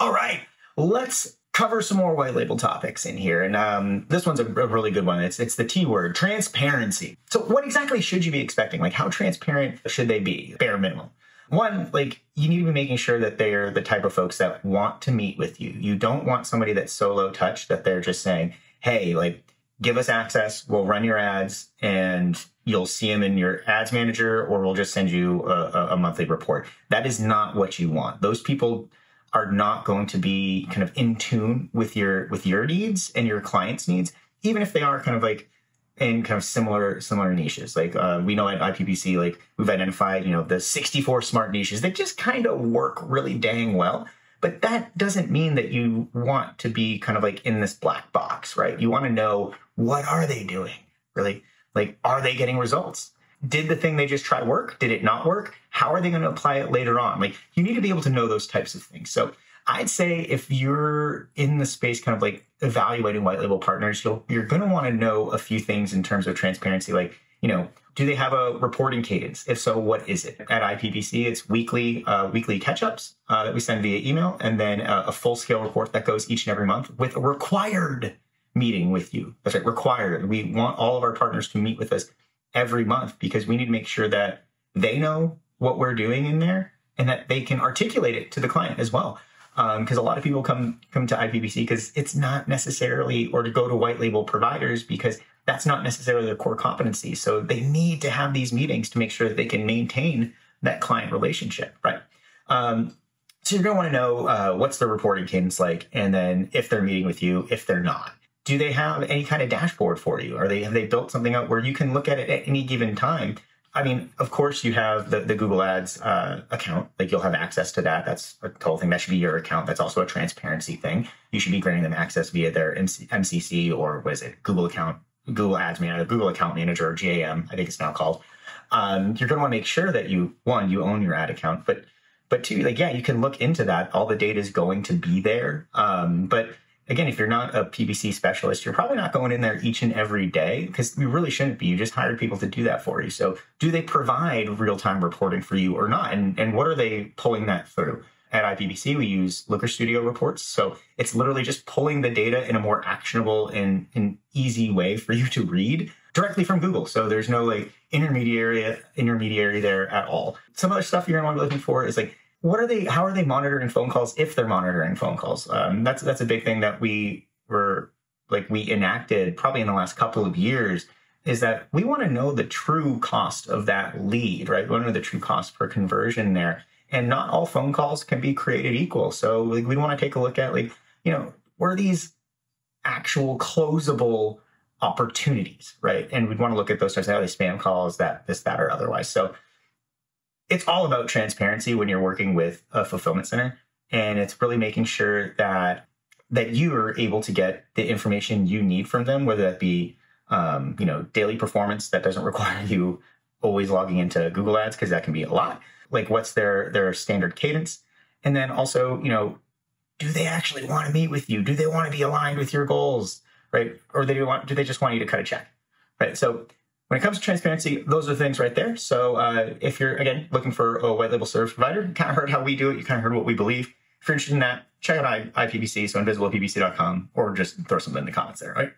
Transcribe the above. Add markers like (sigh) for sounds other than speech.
All right, let's cover some more white label topics in here. And um, this one's a, really good one. It's it's the T word, transparency. So what exactly should you be expecting? Like how transparent should they be? Bare minimum. One, like you need to be making sure that they're the type of folks that want to meet with you. You don't want somebody that's so low touch that they're just saying, "Hey, like give us access, we'll run your ads, and you'll see them in your ads manager, or we'll just send you a, a monthly report." That is not what you want. Those people are not going to be kind of in tune with your with your needs and your clients' needs, even if they are kind of like in kind of similar similar niches. Like uh, we know at IPPC, like we've identified, you know, the 64 smart niches that just kind of work really dang well. But that doesn't mean that you want to be kind of like in this black box, right? You want to know what are they doing, really? Like, are they getting results? Did the thing they just try work? Did it not work? How are they going to apply it later on? Like you need to be able to know those types of things. So I'd say if you're in the space kind of like evaluating white label partners, you'll, you're going to want to know a few things in terms of transparency. Like, you know, do they have a reporting cadence? If so, what is it? At IPPC, it's weekly uh, weekly catch-ups uh, that we send via email, and then uh, a full-scale report that goes each and every month with a required meeting with you. That's right, required. We want all of our partners to meet with us every month because we need to make sure that they know what we're doing in there and that they can articulate it to the client as well. Because um, a lot of people come come to IPPC because it's not necessarily, or to go to white label providers because that's not necessarily their core competency. So they need to have these meetings to make sure that they can maintain that client relationship, right? Um, so you're going to want to know uh, what's the reporting cadence like, and then if they're meeting with you, if they're not do they have any kind of dashboard for you? Are they have they built something out where you can look at it at any given time? I mean, of course, you have the, the Google Ads uh, account. Like you'll have access to that. That's a total thing. That should be your account. That's also a transparency thing. You should be granting them access via their MC, MCC or what is it, Google account, Google Ads Manager, Google Account Manager, or GAM, I think it's now called. Um, you're going to want to make sure that you one you own your ad account, but but two, like yeah, you can look into that. All the data is going to be there. Um, but again, if you're not a PPC specialist, you're probably not going in there each and every day because you really shouldn't be. You just hired people to do that for you. So, do they provide real time reporting for you or not? And, and what are they pulling that through? At IPPC, we use Looker Studio reports. So, it's literally just pulling the data in a more actionable and, and easy way for you to read directly from Google. So, there's no like intermediary intermediary there at all. Some other stuff you're going to want to be looking for is like what are they how are they monitoring phone calls if they're monitoring phone calls? Um, that's that's a big thing that we were like we enacted probably in the last couple of years is that we want to know the true cost of that lead right? We want to know the true cost per conversion there. And not all phone calls can be created equal. So like, we want to take a look at like you know were these actual closable opportunities right? And we'd want to look at those types of spam calls that this that or otherwise. So it's all about transparency when you're working with a fulfillment center. And it's really making sure that that you're able to get the information you need from them whether that be um, you know daily performance that doesn't (laughs) require you always logging into google ads because that can be a lot. Like what's their their standard cadence? And then also you know do they actually want to meet with you? Do they want to be aligned with your goals? Right? Or they do want do they just want you to cut a check? Right? So when it comes to transparency, those are things right there. So uh, if you're, again, looking for a white label service provider, you kind of heard how we do it. You kind of heard what we believe. If you're interested in that, check out IPPC, so invisibleppc.com, or just throw something in the comments there, right?